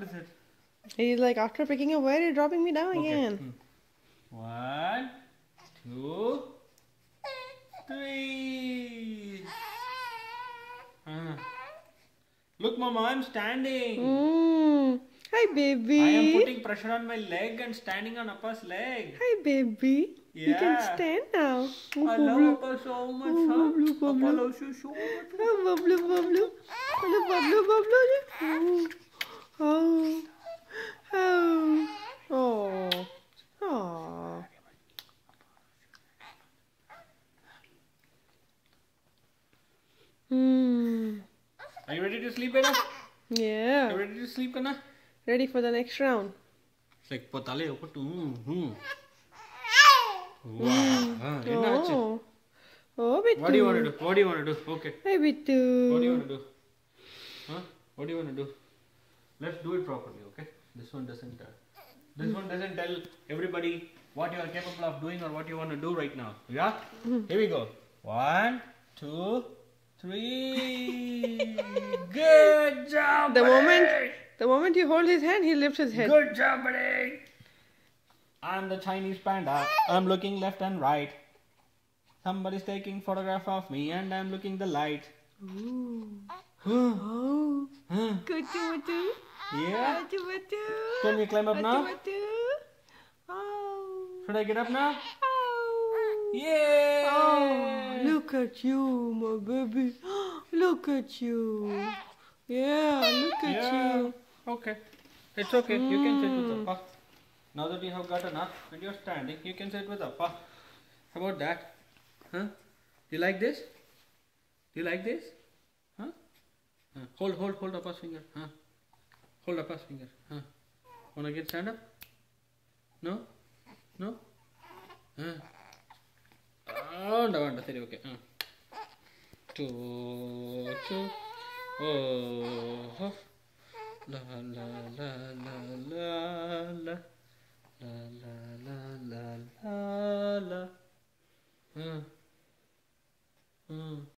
is it? He's like, after picking a wire, you're dropping me down again. Hmm. One, two, three. Ah. Look, Mama, I'm standing. Mm. Hi, baby. I am putting pressure on my leg and standing on Appa's leg. Hi, baby. You can stand now. I love Appa so much, huh? Bablu, Appa bablu. loves you so much. Oh, bablu, bablu. Bablu, bablu, bablu. Oh. Oh. Oh. Oh. Oh. Hmm. Are you ready to sleep, Anna? Yeah. Are you ready to sleep, Anna? Ready for the next round. It's like, potale, hmm. Wow. Ah, oh. Oh, Bittu. What do you want to do? What do you want to do? Okay. Hey, Bittu. What do you want to do? Huh? What do you want to do? Let's do it properly, okay? This one doesn't. Uh, this one doesn't tell everybody what you are capable of doing or what you want to do right now. Yeah. Here we go. One, two, three. Good job. The buddy. moment, the moment you hold his hand, he lifts his head. Good job, buddy. I'm the Chinese panda. I'm looking left and right. Somebody's taking photograph of me and I'm looking the light. Oh, Huh? good Bittu. Yeah. Can we climb up now? Oh. Should I get up now? Oh. Yay! Oh, look at you, my baby. Look at you. Yeah, look at Yeah. you. Okay. It's okay. You can sit with hmm. Appa. Now that you have got enough and you're standing, you can sit with Appa. How about that? Huh? You like this? Do you like this? Huh? Huh. Hold, hold, hold Appa's finger. Huh? Hold up past finger. Huh. Wanna get stand up? No? No? Huh. Onda, onda, சரி okay ஆ டூ டூ ஓ la la la la la la la la la la la la ah. Ah.